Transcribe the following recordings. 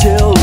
still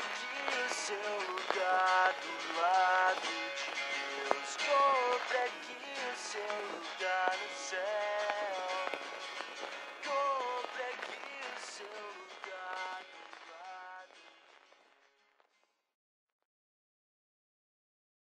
aqui o seu lugar do lado de Deus. Compre aqui o seu lugar no céu. Compre aqui o seu lugar.